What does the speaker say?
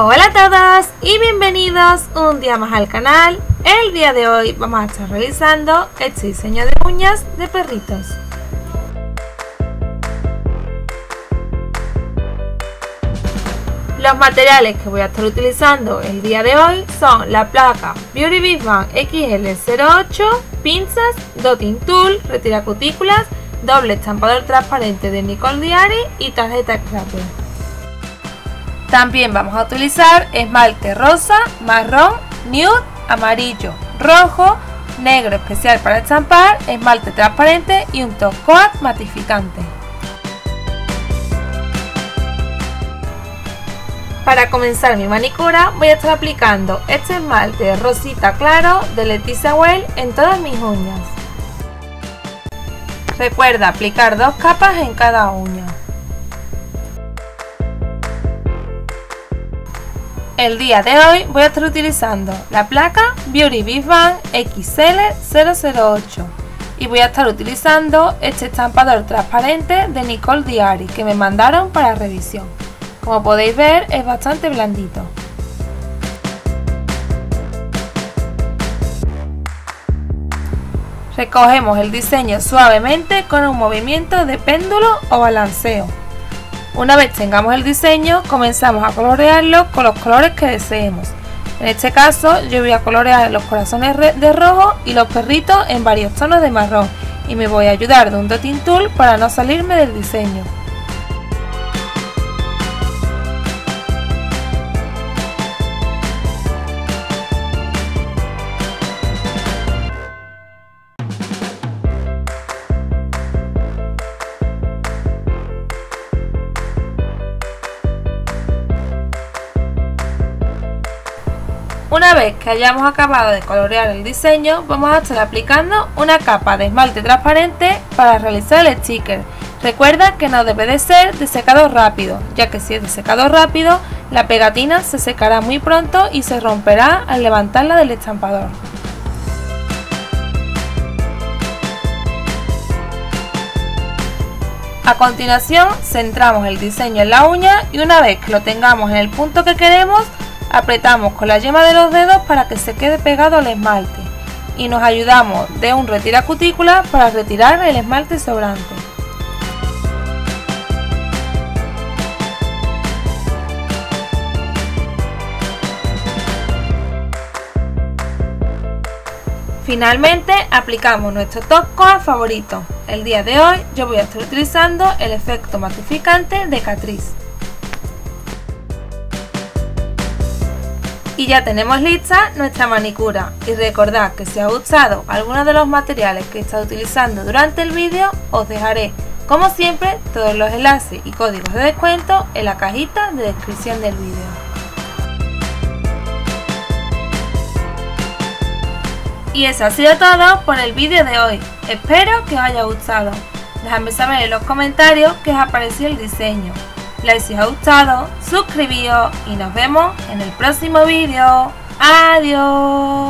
Hola a todos y bienvenidos un día más al canal. El día de hoy vamos a estar realizando este diseño de uñas de perritos. Los materiales que voy a estar utilizando el día de hoy son la placa Beauty Big XL08, pinzas, dotting tool, retira cutículas, doble estampador transparente de Nicole Diary y tarjeta scrapper. También vamos a utilizar esmalte rosa, marrón, nude, amarillo, rojo, negro especial para estampar, esmalte transparente y un top coat matificante. Para comenzar mi manicura voy a estar aplicando este esmalte rosita claro de Leticia Well en todas mis uñas. Recuerda aplicar dos capas en cada uña. El día de hoy voy a estar utilizando la placa Beauty Big Bang XL008 y voy a estar utilizando este estampador transparente de Nicole Diary que me mandaron para revisión. Como podéis ver es bastante blandito. Recogemos el diseño suavemente con un movimiento de péndulo o balanceo. Una vez tengamos el diseño, comenzamos a colorearlo con los colores que deseemos. En este caso yo voy a colorear los corazones de rojo y los perritos en varios tonos de marrón y me voy a ayudar de un dotting tool para no salirme del diseño. Una vez que hayamos acabado de colorear el diseño, vamos a estar aplicando una capa de esmalte transparente para realizar el sticker. Recuerda que no debe de ser de secado rápido, ya que si es de secado rápido, la pegatina se secará muy pronto y se romperá al levantarla del estampador. A continuación, centramos el diseño en la uña y una vez que lo tengamos en el punto que queremos, Apretamos con la yema de los dedos para que se quede pegado al esmalte y nos ayudamos de un retira cutícula para retirar el esmalte sobrante. Finalmente aplicamos nuestro top coat favorito. El día de hoy yo voy a estar utilizando el efecto matificante de Catrice. Y ya tenemos lista nuestra manicura. Y recordad que si ha gustado alguno de los materiales que he estado utilizando durante el vídeo, os dejaré, como siempre, todos los enlaces y códigos de descuento en la cajita de descripción del vídeo. Y eso ha sido todo por el vídeo de hoy. Espero que os haya gustado. Dejadme saber en los comentarios qué os ha parecido el diseño like si os ha gustado, suscribíos y nos vemos en el próximo vídeo. Adiós.